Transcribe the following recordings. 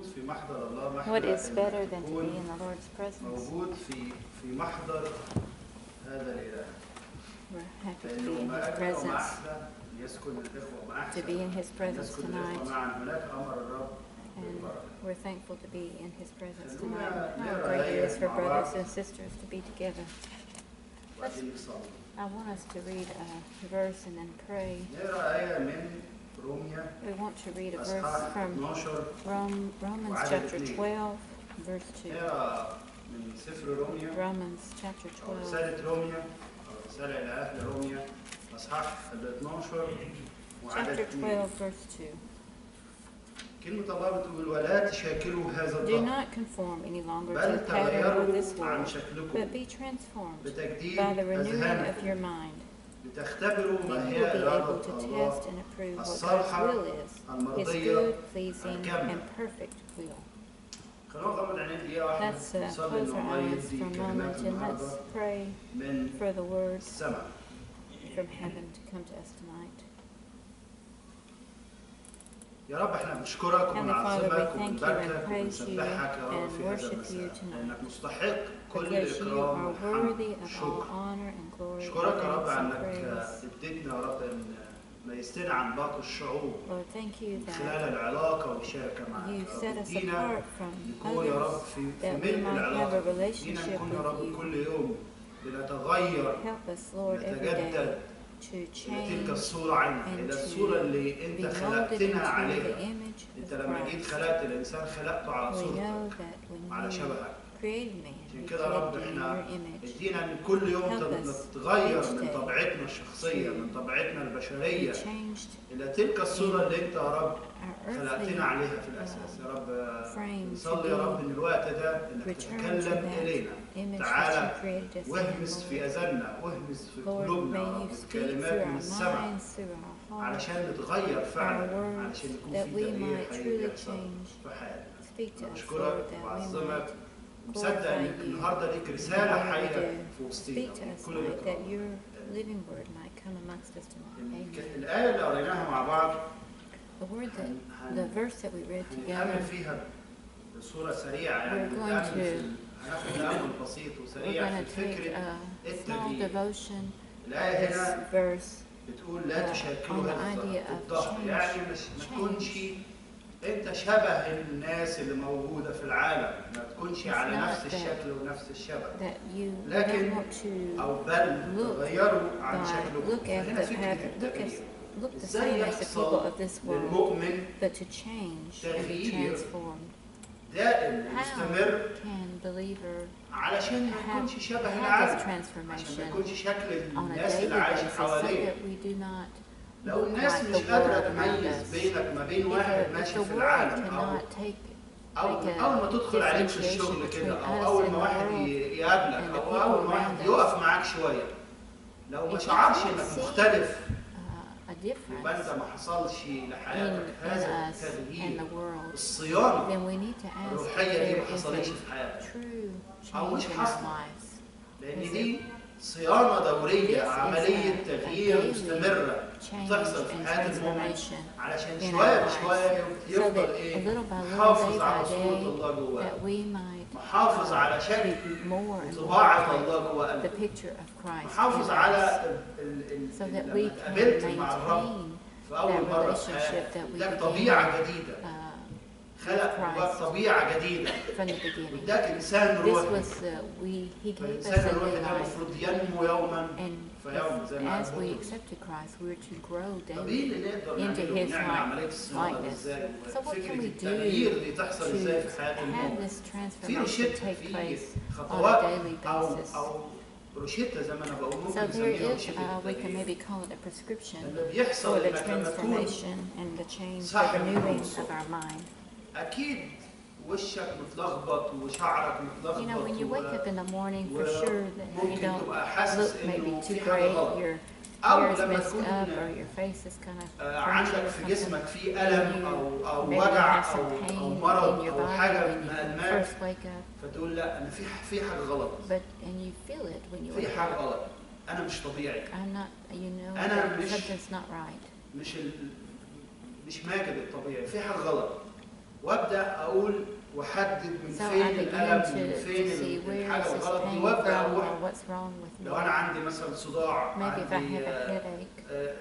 What is better than to be in the Lord's presence? To be in His presence. To be in His presence tonight. And we're thankful to be in His presence tonight. How great it is for brothers and sisters to be together. I want us to read a verse and then pray. We want to read a verse from Romans chapter 12, verse 2. Romans chapter 12. Chapter 12, verse 2. Do not conform any longer to the pattern of this world, but be transformed by the renewing of your mind. لتختبروا Then ما you هي will be able إرادة to الله test and approve what God's الصالحة will is, His المرضية good, pleasing, الكاملة. and perfect will. خلونا نغمض عينينا دقيقة واحدة Let's uh, نصلي close إن our الله eyes يدي for a كلمات moment and النهاردة let's pray من for the words السماء from heaven to come to us tonight. يا رب احنا بنشكرك Heavenly Father, we ونعظمك thank you ونباركك and praise you ونسبحك يا رب and في هذا worship you المساء tonight. لأنك مستحق كل Because you الإكرام are والحمد worthy of all والشكر honor and glory, أشكرك يا رب أنك اديتنا يا رب أن ما يستنى عن باقي الشعوب خلال العلاقة والشركة معك. دينا نكون يا رب في ملء العلاقة. دينا نكون يا رب كل يوم بنتغير نتجدد تلك الصورة عنك إلى الصورة اللي أنت خلقتنا عليها. أنت لما جيت خلقت الإنسان خلقته على صورتك على شبهك. عشان كده يا رب إحنا ادينا إن كل يوم نتغير من طبيعتنا الشخصية من طبيعتنا البشرية. إلى تلك الصورة اللي أنت يا رب خلقتنا عليها في الأساس. يا رب نصلي يا رب إن الوقت ده إنك تتكلم إلينا. تعالى واهمس في أذاننا واهمس في قلوبنا كلمات من السماء علشان نتغير فعلا علشان يكون في تغيير حقيقي في حياتنا. نشكرك وعظمك أنا us, بشكرك Lord, that we وبعظمك might مصدق إنك glorify you النهارده ليك رسالة in all we حية do. في وسطينا Speak to us كل tonight, that الإكرام. your living word might come amongst us tonight. الك- Amen. الآية اللي قريناها مع بعض The word that, هن- the verse that we read هنتأمل together, فيها بصورة سريعة يعني We're going نتأمل في to- ال- هناخد تأمل بسيط we're وسريع going في to take فكرة a small التغيير devotion الآية this هنا verse بتقول لا uh, تشكلوا on the هذا idea of الظهر change. يعني مش ما تكونش انت شبه الناس اللي موجودة في العالم ما تكونش على نفس الشكل ونفس الشبه. لكن أو بل تغيروا عن شكلكم. هنا فكره التغيير إزاي يحصل للمؤمن تغيير دائم مستمر علشان ما يكونش شبه العالم عشان ما يكونش شكل الناس اللي عايشة حواليه. لو الناس مش قادرة تميز بينك ما بين واحد ماشي في العالم أو أو أول ما تدخل عليك في الشغل كده أو أول ما واحد يقابلك أو أول ما واحد يقف معاك شوية. لو ما شعرش إنك مختلف يبقى أنت ما حصلش لحياتك. هذا التغيير. الصيانة الروحية دي ما حصلتش في حياتك. أو مش حصلت لأن دي صيانة دورية عملية تغيير مستمرة بتحصل في حياة المؤمن علشان شوية بشوية يفضل إيه؟ محافظ على صورة الله جواه. محافظ على شكل طباعة الله جواه قلبه محافظ على لما اتقابلت مع الرب في أول مرة في حياتي طبيعة جديدة. خلق جواك Christ. طبيعه جديده from the beginning. واداك انسان This روحي was, uh, we, He gave us فالانسان a الروحي new ده life. المفروض ينمو يوما And فيوم زي ما as قال we بطرس. accepted Christ, we were to grow طب ايه daily اللي نقدر into نعمله his نعمل like- عمليه الصيانه دي likeness. ازاي So what فكره can we do التغيير دي تحصل to ازاي في حياه have المؤمن this في transformation روشته take في place on a خطوات daily او basis. او روشته زي ما انا بقول So ممكن there نسميها is, روشته uh, we can التغيير maybe call it a prescription اللي for بيحصل the انك لما تكون transformation and the change, the صاحب renewing الصوت. of our mind. أكيد وشك متلخبط وشعرك متلخبط you know when you wake up in the morning for sure that you don't look maybe too great your hair is messed up or your face is kind of عندك في جسمك في ألم أو أو وجع أو أو مرض أو حاجة من فتقول لا أنا في في حاجة غلط But and you feel it when you في حاجة غلط أنا مش طبيعي I'm not you know أنا مش something's not right مش ال... مش ماجد الطبيعي في حاجة غلط وابدأ أقول واحدد من so فين الألم من فين الحاجة الغلط دي وابدأ أروح لو أنا عندي مثلا صداع عندي آه، آه،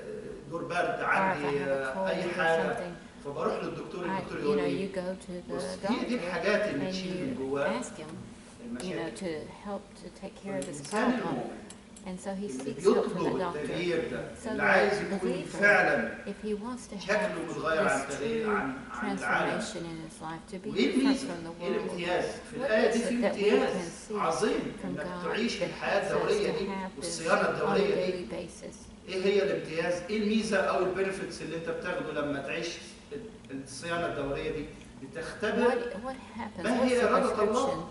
دور برد عندي آه، أي حاجة فبروح للدكتور الدكتور يقول لي بص دي الحاجات اللي تشيل من جواه المشاكل. الانسان طيب، المؤمن And so he seeks help from the doctor. So the believer, فعلا if he wants to have this true transformation in his life, to be different from the إيه world, What is it that we can see from God that helps us to have this on a daily basis. إيه هي الامتياز؟ إيه الميزة أو البنفيتس اللي أنت بتاخده لما تعيش الصيانة الدورية دي؟ بتختبر? ما هي إرادة الله؟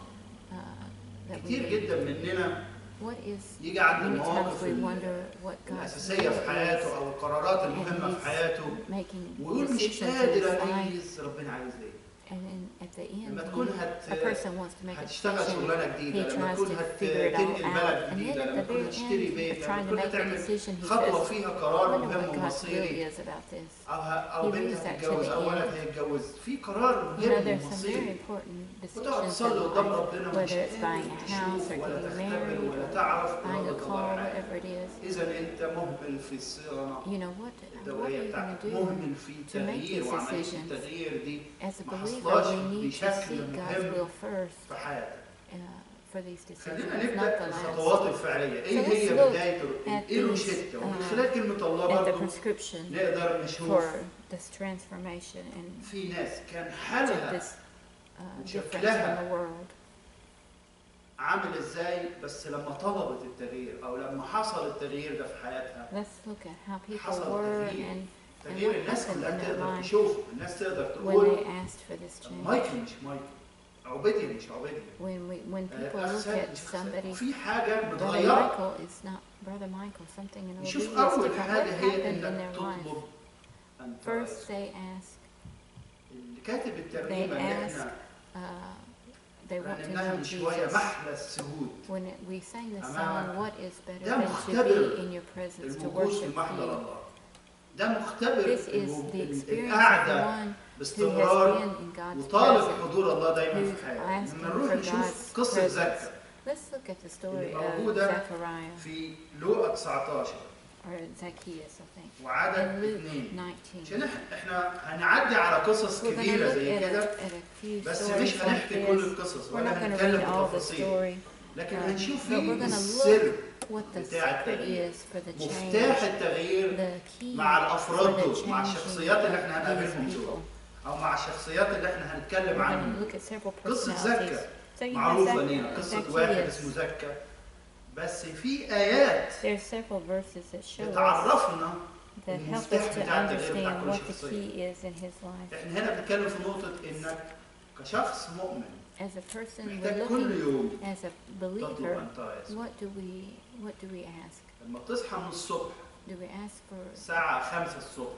uh, كتير? جدا مننا يجي عند المواقف الأساسية في حياته أو القرارات المهمة في حياته ويقول مش قادر أميز ربنا عايز إيه the end, لما he- تكون هت a person wants to make a هتشتغل decision. شغلانه He جديده لما tries تكون to هت- figure it all تنقل out. بلد And then جديده at لما the تكون very هتشتري end بيت of لما trying to تكون make a هتعمل decision, he خطوه says, فيها I قرار wonder مهم what God's will ومصيري is about this. او ه- او He بنت leaves that to هتتجوز the او ولد end. هيتجوز في قرار You know, مهم there's some very ومصيري important وتقعد decisions in تصلي قدام life, ربنا ومش whether it's buying قادر a house تشوف or ولا getting تختبر married ولا or تعرف buying a إرادة car, الله حاجة. whatever it is. اذا انت مهمل في الصيانه You know, what, what are الدوريه you going بتاعتك to do? مهمل في to make تغيير these وعمليه decisions. التغيير دي As a ما believer, حصلهاش we need to بشكل seek God's مهم will first في حياتك uh, for these decisions, خلينا not نبدا the last. الخطوات الفعليه ايه So هي let's look بدايه at ايه these, الروشته ومن uh, خلال كلمه الله At the برضه prescription نقدر نشوف for this transformation and في ناس كان to حالها this uh, difference وشكلها. عامل إزاي بس لما طلبت التغيير أو لما حصل التغيير ده في حياتها حصل التغيير تغيير. الناس كلها تقدر تشوف الناس تقدر تقول مايكل مش مايكل عبيديا مش عبيديا when آه، في حاجة بتغيرها شوف أول حاجة هي إنك تطلب first they اللي كاتب الترجمه they إحنا they want to know Jesus. When we sang the song, what is better than to be in your presence to worship you? This is the ده مختبر one باستمرار وطالب حضور الله دايما في حياته لما نروح نشوف قصه زكريا اللي موجوده في لوقا 19 or Zacchaeus, I think. وعدد اثنين. إحنا هنعدي على قصص كبيرة زي كده بس مش هنحكي كل القصص ولا هنتكلم بتفاصيل لكن هنشوف إيه السر بتاع التغيير. مفتاح التغيير مع الأفراد دول مع الشخصيات اللي إحنا هنقابلهم دول أو مع الشخصيات اللي إحنا هنتكلم عنهم. قصة زكا. معروفة لينا قصة واحد اسمه زكا. بس في آيات There are several verses that show us بتعرفنا that help us to understand what the key is in his life. إحنا هنا بنتكلم في نقطة إنك كشخص مؤمن As a person, we're محتاج كل looking يوم as a تطلب believer. أن تغير What do we what do we ask? لما تصحى من الصبح Do we ask for الساعة 5 الصبح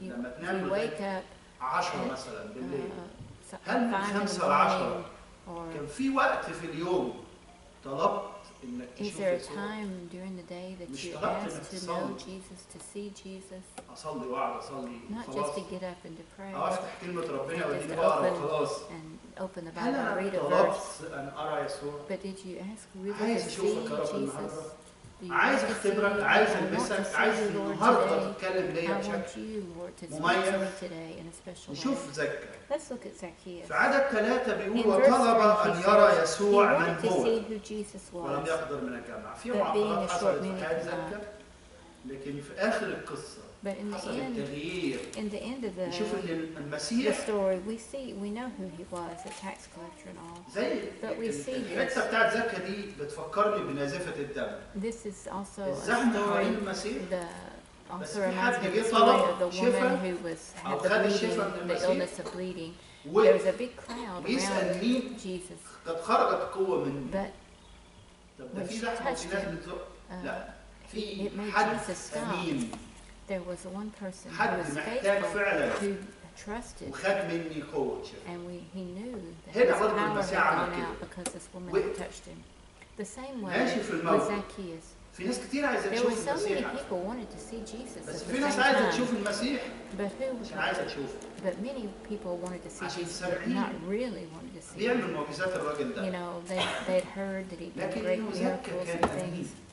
you, لما تنام you wake up 10 مثلا بالليل uh, so- هل من five in the خمسة لعشرة morning or كان في وقت في اليوم طلبت Is there a time during the day that you ask to know Jesus, to see Jesus? Not just to get up and to pray. Just to open and open the Bible and read a verse. But did you ask really to see Jesus? عايز اختبرك عايز ألبسك عايز النهارده تتكلم ليا بشكل مميز. نشوف زكا. في عدد ثلاثة بيقول وطلب أن يرى يسوع منبوذ ولم يقدر من الجامعة. في معضلات حصلت في حياة زكا؟ لكن في آخر القصة But in the حصل end, التغيير in the end of نشوف the, إن the المسيح story, we see, we know who he was, a tax collector and all. زي But we see الحتة this. بتاعت زكا دي بتفكرني بنازفة الدم This is also a الزحمة حوالين story المسيح The بس also في reminds حد me of جه the story طلب of the شفا woman who was أو had the خد bleeding, الشفا من the المسيح illness of bleeding. There was a big crowd ويسأل around مين Jesus, قد خرجت قوة من but طب ده when في she زحمة وفي touched ناس him, بتزق uh, لا في it made حد Jesus stop. أمين there was one person who حد was محتاج faithful, فعلا who trusted, وخد مني قوة شفا and we, he knew that هنا his برضه power had المسيح عمل gone كده. out because this woman وقف. had touched him. The same way ماشي في with الموقف Zacchaeus. في ناس كتير عايزه There were تشوف so many المسيح people wanted to see Jesus بس at في the ناس same عايزه time. تشوف المسيح But who? مش عايزه تشوفه But many people wanted to see عشان Jesus, but سامعين. not really wanted to see him. بيعمل معجزات الراجل You ده know, they they'd heard that he'd done لكن great إنه زكى miracles كان and أمين things.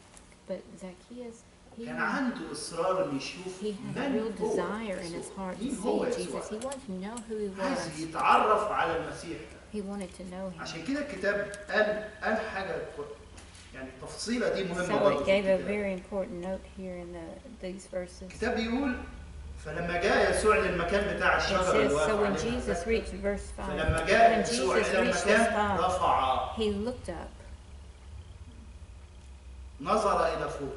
But Zacchaeus, he كان had, عنده اصرار انه يشوف he had a من real هو desire in his يسوع. heart to مين هو see يسوع Jesus. He wanted to know who he عايز was. يتعرف على المسيح He wanted to know him. عشان كده الكتاب قال قال حاجه كو- يعني التفصيله دي مهمه So برضه it في gave a الكتاب very important note here in the these verses. الكتاب بيقول فلما جاء يسوع للمكان بتاع It الشجره says, اللي so واقف when عليها Jesus reached verse 5, فلما جاء when يسوع Jesus الى reached the المكان spot, رفع he looked up, نظر إلى فوق.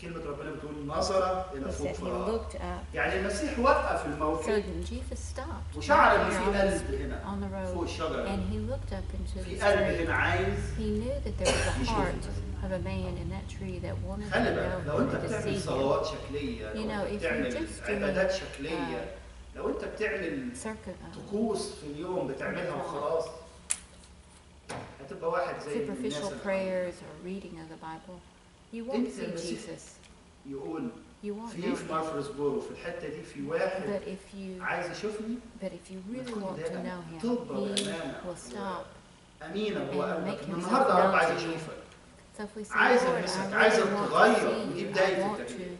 كلمة ربنا بتقول نظر إلى فوق فراغ يعني المسيح وقف الموقف. وشعر إن في قلب هنا. فوق الشجرة. في قلب هنا عايز of a man in that tree that wanted to know لو انت بتعمل صلوات شكلية you know, if بتعمل عبادات شكلية لو انت بتعمل طقوس في اليوم بتعملها وخلاص هتبقى واحد زي الناس superficial اللي prayers or reading of the Bible, you won't انت see المسيح. Jesus. يقول You won't في know في him. مارفرسبورو في الحته دي في واحد But if you عايز يشوفني but if you really بتكون want to دائما know him, توبة he وأمانة will stop. امينه هو And قلبك make من himself النهارده يا رب known عايز to you. اشوفك So if we say, عايز Lord, ألمسك، I عايز really want أتغير، to ودي see you, بداية I want التغيير.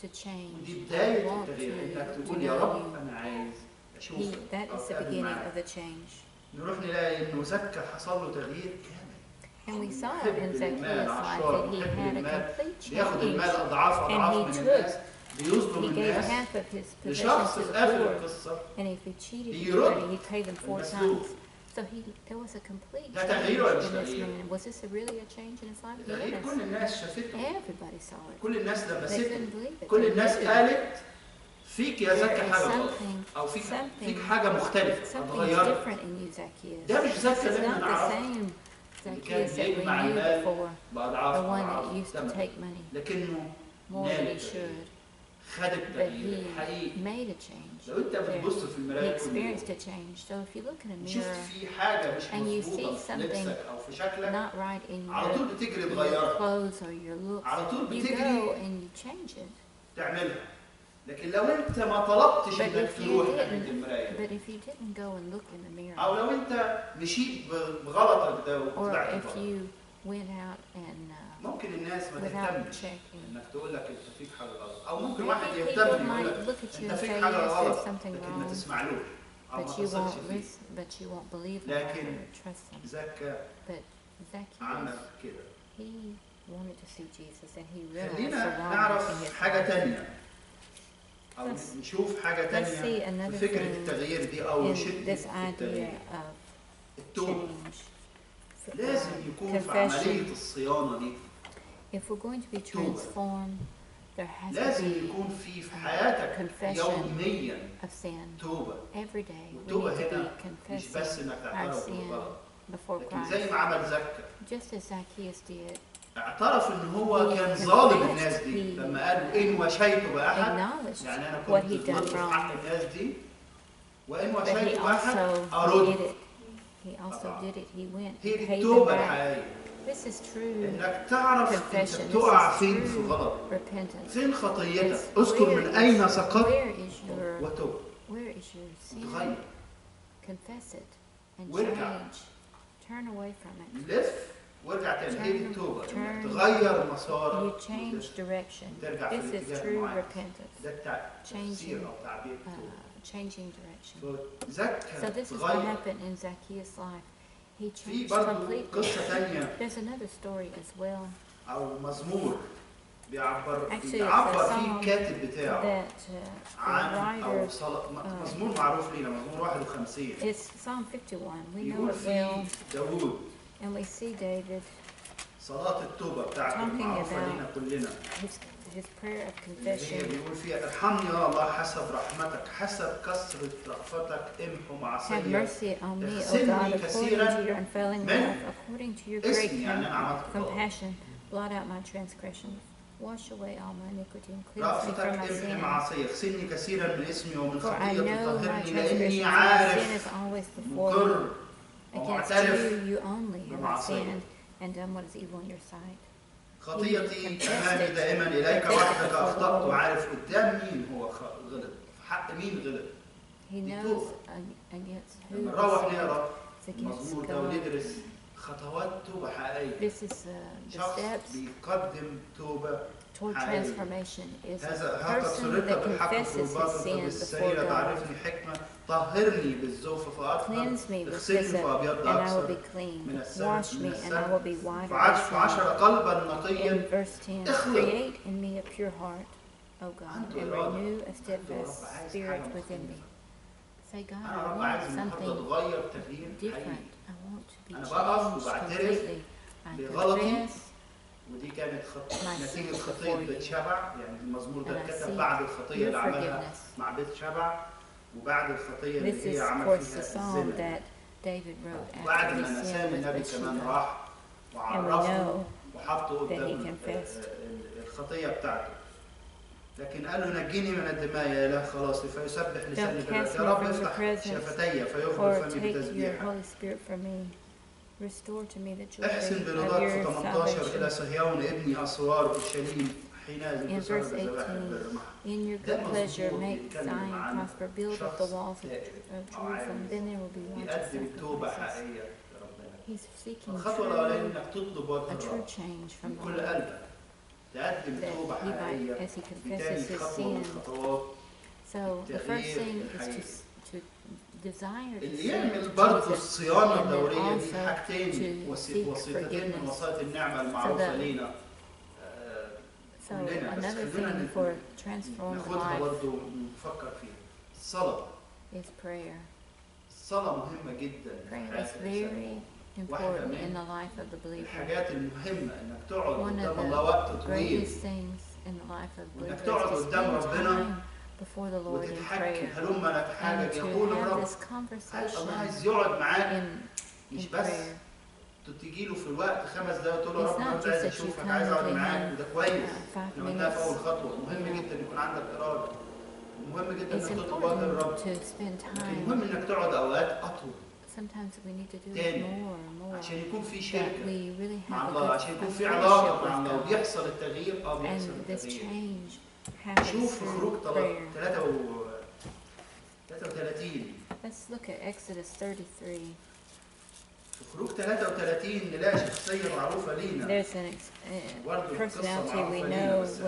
to, to change, ودي I بدايه want التغيير انك to, to تقول يا know رب you. انا عايز He, اشوفك that أو is the أتقابل beginning معاك. of the change. نروح نلاقي انه زكى حصل له تغيير كامل And we saw محب in Zacchaeus' life that he had a complete change. اضعاف And اضعاف he من took- He gave الناس half of his possessions لشخص to في the اخر poor, القصة and if he cheated anybody, he paid them four times. So he, there was a complete change in this man. Was this a really a change in his life? Yes. Everybody saw it. They couldn't believe it. فيك يا زكي حاجة أو فيك فيك حاجة مختلفة. اتغيرت ده مش زكي اللي إحنا نعرفه. كان يجمع المال باضعاف لكنه نال خد التغيير حقيقي. لو انت بتبص في المراية كل يوم شفت في حاجة مش مظبوطة في لبسك أو في شكلك على طول بتجري تغيرها على طول بتجري تعملها. لكن لو انت ما طلبتش انك if تروح ناحيه didn't- المرايه But if you didn't go and look in the mirror, أو لو انت مشيت بغلطك ده or وطلعت if غلط you went out and uh, ممكن الناس ما تهتمش انك تقول لك انت فيك حاجة غلط أو ممكن واحد يهتم يقول لك انت فيك حاجة غلط لكن ما تسمعلوش أو ما but you تثقش won't فيه but you won't believe لكن or trust. زكى But عمل Zacchaeus, كده he wanted to see Jesus and he realized the خلينا نعرف حاجة life. أو نشوف حاجة في فكره التغيير دي أو شده التغيير التوبه لازم uh, يكون في. عمليه الصيانه دي If we're going to be توبة. transformed, there has to لازم be يكون في في حياتك يوميا of sin. توبه Every day we need to هنا be مش بس confessing انك تعترف بالغلط لكن زي. ما عمل زكا Just as Zacchaeus did, اعترف إن هو كان ظالم الناس دي. لما قالوا إن وشيت بأحد يعني أنا كنت ظالم حق الناس دي. وإن وشيت بأحد أرد. He also did it. He went. He paid the back. This is true. إنك تعرف أنت بتقع فين في غلط فين خطيتك؟ أذكر من أين سقطت. وتوب. from it. Lift. وارجع تاني هي دي Turn- التوبه انك turn. تغير مسارك You change direction. ترجع في This is الاتجاه true المعين repentance. ده التع- تفسير Changing, او تعبير Uh, التوبه changing direction. So زكى this is what تغير happened in Zacchaeus' life. He في changed برضه completely. قصه تانية There's another story as well او مزمور بيعبر Actually, it's a بيعبر فيه song الكاتب بتاعه that uh, the عن او writer, صلاة م- uh, مزمور معروف لينا مزمور 51 it's Psalm 51. We know يقول it well, فيه داوود and we see David, صلاة التوبة بتاعته Talking معروفة about لينا كلنا his, his prayer of اللي هي confession. بيقول فيها ارحمني يا الله حسب رحمتك حسب كثرة رأفتك امحو Have معصية mercy on me, O اغسلني God, according كثيراً to your unfailing من love, according to your great اسمي يعني انا عملت غلط compassion. Blot out my transgressions. Wash away all my iniquity and cleanse me رأفتك from my امحي sin. معصية اغسلني كثيرا من اسمي ومن For I خطيئتي know my طهرني لأني transgressions and sin عارف is always before me. مقر Against ومعترف بمعصية. خطيئتي أمامي دائما إليك وحدك أخطأت وعارف قدام مين هو غلط في حق مين غلط He لما نروح نقرا المزمور ده وندرس خطوات توبة حقيقية. شخص بيقدم توبة toward transformation is a person that confesses his sins before God. Cleanse me with hyssop, and I will be clean. Wash me, and I will be white In verse 10, create in me a pure heart, O God, and renew a steadfast spirit within me. Say, God, I want something different. I want to be changed completely. I confess ودي كانت خط... نتيجة خطية بيت شبع. يعني المزمور ده اتكتب بعد الخطية اللي عملها مع بيت شبع وبعد الخطية اللي هي عملت فيها الزنا. وبعد ما نسام النبي كمان راح وعرفه وحطه قدام الخطية بتاعته. لكن قال له نجيني من الدماء يا إله خلاصي فيسبح لساني يا رب افتح شفتي فيخبر فمي بتسبيحك Restore to me the joy احسن of برضاك في your 18 إلى salvation. صهيون ابني أسوار اورشليم حينئذ In تسر verse بذبائح 18, البر In your ده good pleasure, مزمور make بيتكلم Zion عن prosper, build up the شخص walls of تائب of أو Jerusalem, عايز then there will be righteous يقدم توبة sacrifices. حقيقية لربنا He's seeking الخطوة الأولانية true, إنك تطلب وجه a true الرب change from من the كل Lord. قلبك تقدم That توبة he might, حقيقية as he دي confesses تاني his خطوة من sin. الخطوات So the first تغيير thing is to, اللي يعمل برضه الصيانة الدورية دي حاجتين وسيلتين من وسائط النعمة المعروفة لينا. آه، كلنا بس خلينا ناخدها برضه ونفكر فيها. الصلاة. الصلاة مهمة جدا في حياة الإنسان. important in the life of the believer. One of the greatest things before the Lord in prayer. and to have this conversation in, in prayer. تيجي له في الوقت خمس دقايق تقول له رب أنا عايز أشوفك عايز أقعد معاك. وده كويس. لو انت في أول خطوة. مهم جدا يكون عندك إرادة. مهم جدا إنك تطلب وقت الرب. المهم إنك تقعد أوقات أطول. Sometimes we need to do more and more. عشان يكون في شركة مع الله، عشان يكون في علاقة مع الله، ويحصل التغيير آه بيحصل التغيير. شوف في خروج through prayer. 3 و 33 Let's look at Exodus 33. في خروج 33 نلاقي شخصيه معروفه لينا There's an ex- uh, برضه القصه personality we معروفه لينا know بس well.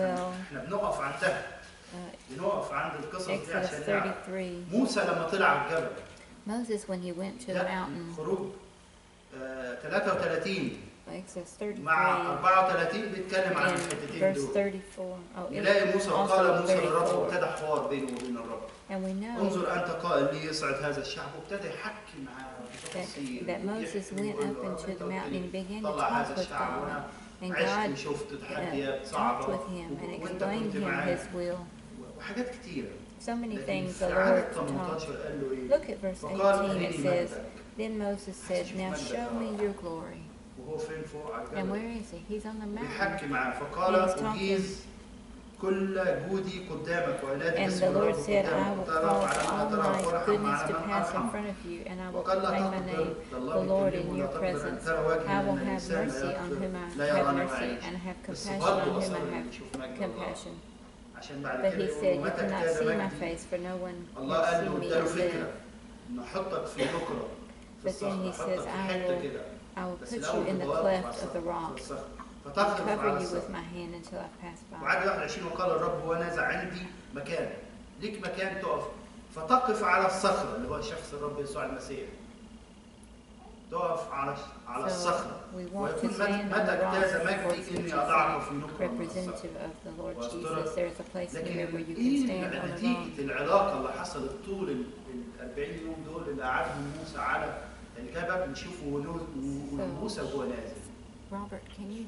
احنا بنقف عندها Uh, بنقف عند القصص دي Exodus عشان نعرف 33. موسى لما طلع على الجبل Moses, when he went to the ده mountain, خروج آه 33 Exodus مع 33, 34 بيتكلم عن in الحتتين verse دول 34. Oh, in نلاقي موسى وقال also موسى للرب 34. وابتدى حوار بينه وبين الرب And we know انظر انت قائل لي يصعد هذا الشعب وابتدى يحكي معاه that, بتفاصيل that Moses ويحكي went ويقول up له، into أنت the قلت mountain لي and began to طلع talk هذا with الشعب God. وانا And عشت God وشفت uh, تحديات talked صعبه with him and وانت explained كنت him معاه his will. وحاجات كتيره So many لكن things في the عدد Lord taught. 18 قال له ايه Look at verse فقال 18. It أريني says, مجدك Then Moses said, Now show me your glory. وهو فين فوق على And الجبل where is he? He's on the mountain. بيحكي معاه فقال He's talking. أجيز كل جودي قدامك وعناد And اسم the Lord الرب said, I قدامك will وترى cause على all ما ترى my وارحم goodness على to من pass in أرحم front of you, and I will وقال لا proclaim my تقبل name, الله the Lord بيكلمه in لا your تقبل أن presence. ترى وجه I will من have الإنسان mercy لا on يغفر whom I لا have يرى أنا mercy, وعيش and have بس compassion برضه on whom أصر I إن have يشوف مجد الله compassion. عشان بعد But كده he يقول said, You متى cannot كان see my مجدي face, for no one الله has قال seen له me اداله and فكرة lived. إنه حطك في نقرة في But then he الصخرة says, حطك في I حتة will- كده I will بس put you الأول in the تبقى واقف cleft على of the الصخرة- rock, في الصخرة and فتخرج cover على you الصخرة with my hand until I pass by. وعدد 21 وقال الرب ونزع عندي مكان ليك مكان تقف فتقف على الصخرة اللي هو شخص الرب يسوع المسيح تقف على على So الصخرة we want ويكون to مت- stand on متى the rock, اجتاز of course, مجدي which إني is أضعك a في نقرة من الصخرة representative of the Lord واسترك. Jesus. There's a place لكن near where you can ايه stand on a rock. نتيجة العلاقة اللي حصلت طول ال ال 40 يوم دول اللي قعدهم موسى على الجبل نشوفه ونو- وموسى وهو نازل Robert, can you,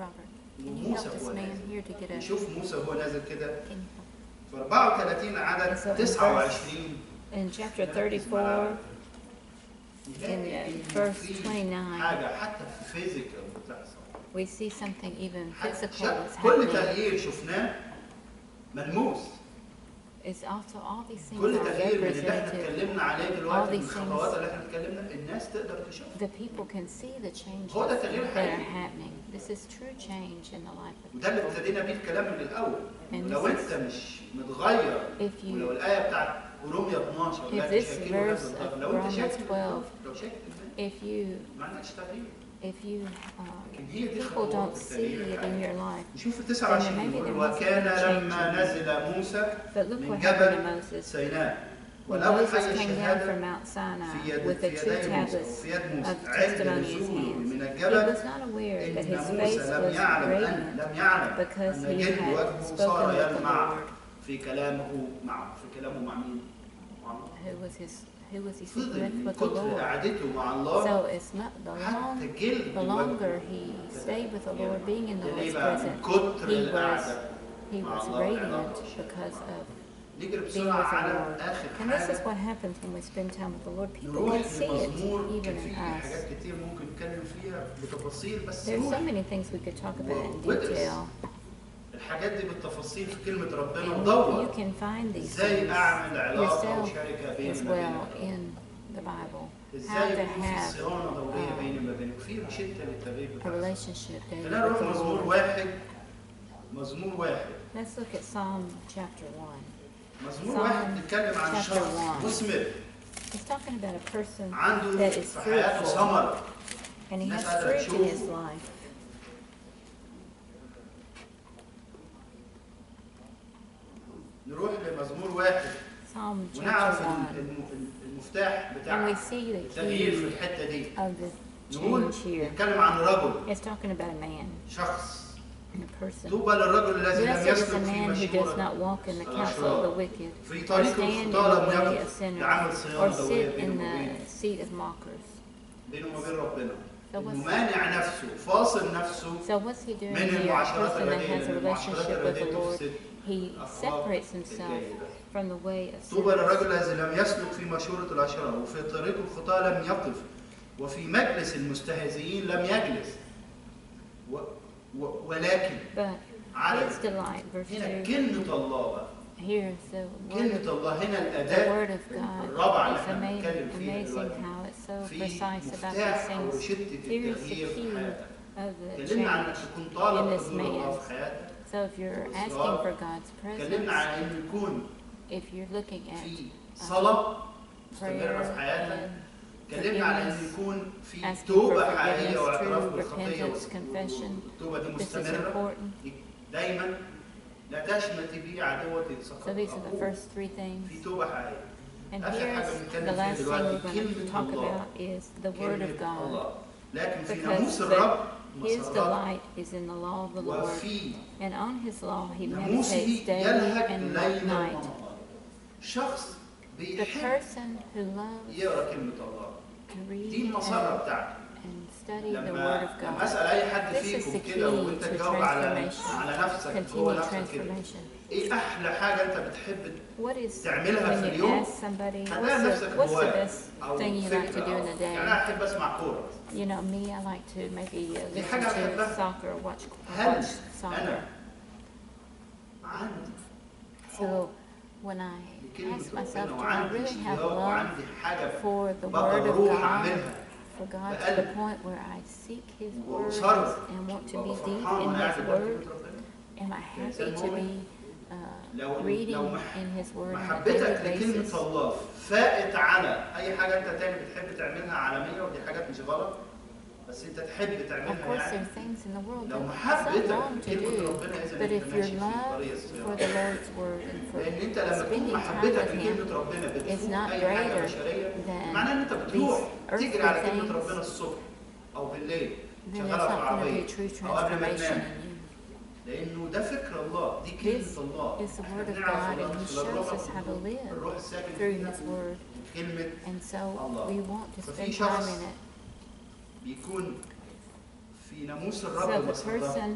Robert, can you help this man here to get a, نشوف موسى وهو نازل كده? في 34 So عدد in 29 In chapter نركز 34, معاه. in verse في 29, حاجة حتى فيزيكال بتحصل we see something even physical كل. تغيير شفناه ملموس It's also all these things كل are تغيير من اللي احنا representative. اتكلمنا عليه دلوقتي All من these الخطوات things- اللي احنا اتكلمنا الناس تقدر تشوف The people can see the changes هو ده that تغيير are حقيقي. happening. This is true change in the life of وده اللي ابتدينا بيه الكلام من الاول And لو this انت مش متغير If ولو you, الايه بتاعت روميا 12 If لا this تشاكلوا هذا verse الضرب of لو انت Romans شاكل 12 لو شاكل البنت، if you, ما عندكش تغيير if you, uh, لكن هي دي people خطوات don't see التغيير it in الحقيقي. your life. نشوف ال 29 maybe يقول there must be وكان a change لما in نزل موسى But look من what happened to جبل Moses. سيناء When ولو Moses حي came down from الشهاده Mount في Sinai يد with the في two يدي موسى tablets وفي يد موسى of عند testimony in his نزوله hands, من he الجبل was not aware that إن his موسى face لم was يعلم أن radiant لم يعلم because أن he جلد had وجهه spoken صار with the يلمع Lord, في كلامه معه في كلامه مع مين؟ مع الله. who was his, who was he sleeping with? The Lord. So it's not the, long, the longer he stayed with the Lord, being in the Lord's presence, he was, he was radiant because of being with the Lord. And this is what happens when we spend time with the Lord. People can see it, even in us. There's so many things we could talk about in detail. الحاجات دي بالتفاصيل في كلمة ربنا ودور. إزاي أعمل علاقة وشركة بيني وما بينك إزاي يكون في صيانة دورية بيني وما بينك في شدة للتغيير daily خلينا نروح مزمور. واحد. مزمور واحد. Let's look at Psalm chapter 1. مزمور واحد بيتكلم عن شخص. مثمر It's talking about a person عنده that is fruitful and he has fruit in his life. نروح لمزمور واحد. ونعرف المفتاح بتاع التغيير في الحتة دي. نقول نتكلم عن رجل شخص. طوبى للرجل الذي لم يسلك في مشورة في طريق الخطالة لعمل صيام دورية بينه وبين ربنا. ممانع نفسه فاصل نفسه so what's he doing من المعاشرات الرديئة المعاشرات الرديئة تفسد طوبى للرجل الذي لم يسلك في مشورة العشرة وفي طريق الخطاة لم يقف وفي مجلس المستهزئين لم يجلس. و... و... ولكن على هنا كلمة الله. كلمة الله هنا الأداء الرابع اللي إحنا بنتكلم فيه so في precise about these مفتاح أو things. شدة Here's the التغيير في key حياتك of the كلمنا عن انك change. تكون طالب in this حضور الله man. في حياتك So if you're asking for God's كلمنا عن presence, انه يكون if you're looking at في صلاة مستمرة prayer في حياتك and كلمنا عن انه forgiveness, يكون في asking for توبة حقيقية forgiveness, واعتراف true بالخطية repentance, confession, والتوبة دي this is مستمرة important. دايما لا تشمت بي عدوتي سقط So these are the أخوه. first three things. في توبة حقيقية And here's the last thing we're going to talk about is the Word of God. Because the, His delight is in the law of the Lord, and on His law he meditates day and night. The person who loves to read study the Word لما of لما God. اسال اي حد This is فيكم the كده key وانت to تجاوب على transformation. على نفسك جوه Continued نفسك كده transformation. ايه احلى حاجه انت بتحب What is, تعملها في when you اليوم ask somebody, هتلاقي what's the, نفسك what's the جواك best او thing you like to فكره do in أو the يعني day? انا احب اسمع كوره You know, me, I like to maybe uh, دي listen حاجة to بحبها. soccer, watch, هل watch soccer. انا عندي So حب when I لكلمه ask myself, ربنا do I وعندي really have اشتياق love وعندي حاجه for the بقى Word of بروح God, اعملها for God to the بقلب. point where I seek His Word وأصر and want to ببقى be deep فرحان in وانا قاعد His قدام Word? كلمه ربنا Am I happy إنسان to مؤمن. be uh, لو reading لو مح- in His Word on a محبتك daily لكلمة basis? الله فائت على أي حاجة أنت تاني بتحب تعملها عالمية ودي حاجات مش غلط بس أنت تحب Of تعملها course, there يعني are things in the world لو that it's not محبتك wrong to لكلمة do, ربنا إذا but أنت if ماشي your في love طريق for الصيام the Lord's Word and for لأن أنت لما تكون spending time محبتك with Him لكلمة ربنا is بتفوق not أي حاجة greater بشرية than معناه إن أنت بتروح these تجري على earthly كلمة things, ربنا الصبح أو بالليل then شغالة there's في not going to العربية be true أو قبل ما transformation تنام in you. لأنه ده فكر الله دي This كلمة الله is the إحنا Word of بنعرف God, الله and He من خلال shows الروح us how to القدس. live الروح الساكن through فينا His Word, كلمة and so Allah. we want to ففي spend شخص time in it. بيكون في ناموس So الرب the مسرة person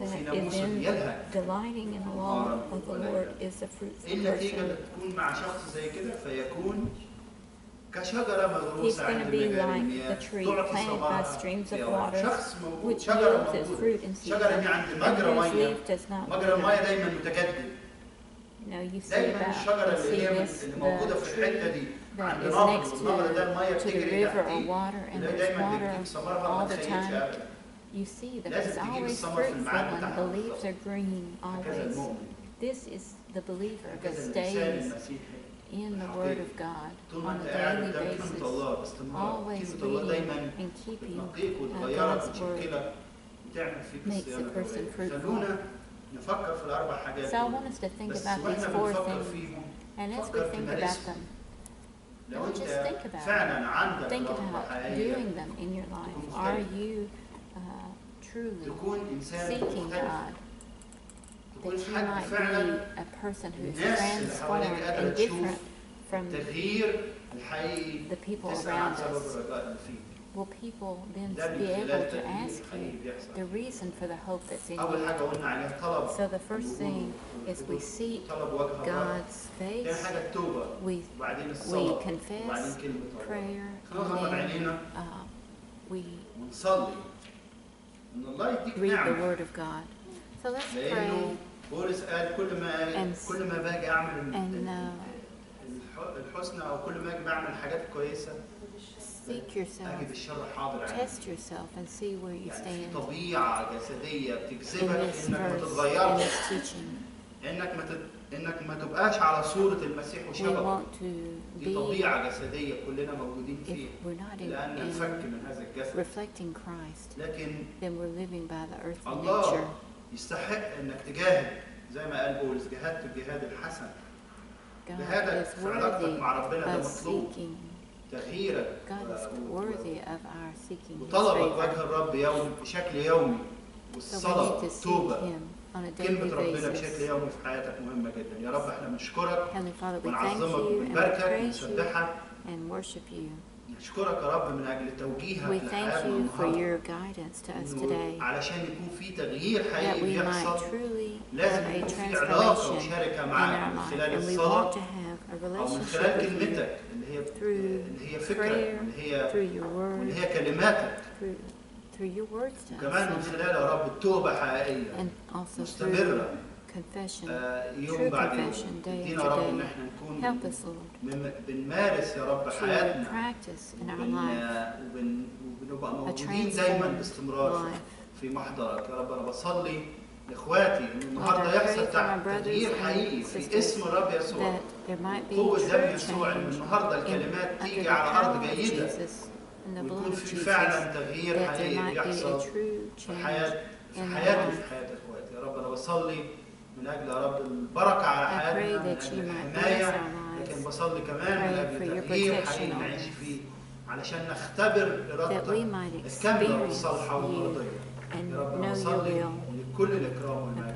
وفي that is ناموس in يلهج delighting in the law of the Lord is a fruitful ايه النتيجة اللي person. تكون مع شخص زي كده فيكون كشجرة He's مغروسة going عند to be مجاري like المياه the tree تعطي planted by ثمرها streams في of أوقات. water, شخص موجود which شجرة yields its موجودة fruit in الشجرة دي season, عند and مجرى whose مية leaf does not مجرى المية wither. دايما متجدد know, you see دايما about, الشجره you اللي see هي this, اللي موجوده the في الحته tree دي that is it's next to, to the river or water, and there's water all the time. You see, that there's always fruit that the leaves are green, always. This is the believer that stays in the Word of God on a daily basis, always reading and keeping uh, God's Word makes a person fruitful. So I want us to think about these four things, and as we think about them, but just think about it. Think about doing them in your life. Are you uh, truly seeking God? That you might be a person who is transformed and different from the people around us الرجاء اللي فيه Will people then ده be من able خلال to تغيير ask الحقيقي you بيحصل the reason for the hope that's in اول you? حاجه قلنا عليها طلب So the first الوجود thing is we والحضور. seek طلب وجه الله God's تاني face, حاجه التوبه we وبعدين we الصلاه confess, وبعدين كلمه الله prayer, خلينا نغمض and then عينينا uh, we ونصلي ان الله يديك read the نعمه Word of God. So let's لانه pray بولس قال كل ما And- كل ما باجي اعمل ال- and, ال- uh, الح- الحسنى او كل ما اجي بعمل حاجات كويسه seek yourself, الشر حاضر عندي test yourself, and see where you يعني في stand طبيعة جسدية in بتجذبك this إنك ما verse, in تتغيرش this teaching. إنك ما تت... إنك ما تبقاش على صورة المسيح We وشبهه want to دي be, طبيعة جسدية كلنا موجودين if فيها. we're not in, لأن نفك من هذا الجسد. reflecting Christ, لكن then we're living by the earthly nature. الله يستحق إنك تجاهد. زي ما قال بولس جاهدت الجهاد الحسن. God جهادك is في علاقتك worthy مع ربنا ده of مطلوب. seeking. تغييرك آه، وطلبك وجه الرب يوم بشكل يومي والصلاة والتوبة كلمة ربنا بشكل يومي في حياتك مهمة جدا. يا رب إحنا بنشكرك ونعظمك ونباركك ونسبحك نشكرك يا رب من أجل توجيهك لحياتنا علشان يكون في تغيير حقيقي بيحصل لازم يكون في علاقة مشاركه معاك من خلال الصلاة. أو من خلال كلمتك اللي هي اللي هي فكرة اللي هي واللي هي كلماتك. وكمان من خلال يا رب التوبة حقيقية مستمرة. آه، يوم بعد يوم ادينا يا رب إن إحنا نكون بنمارس يا رب حياتنا. وبنبقى موجودين دايما باستمرار في محضرك. يا رب أنا بصلي لإخواتي إن النهارده يحصل تغيير حقيقي في اسم الرب يسوع. قوة دم يسوع النهارده الكلمات تيجي على أرض جيدة. ويكون في فعلا تغيير حقيقي بيحصل في حياة في حياتي وفي حياة إخواتي يا رب أنا بصلي من أجل يا رب البركة على حياتنا من أجل الحماية لكن بصلي كمان من أجل تغيير حقيقي نعيش فيه علشان نختبر إرادتك. الكاملة والصالحة والمرضية يا رب أنا بصلي لكل الإكرام والمجد.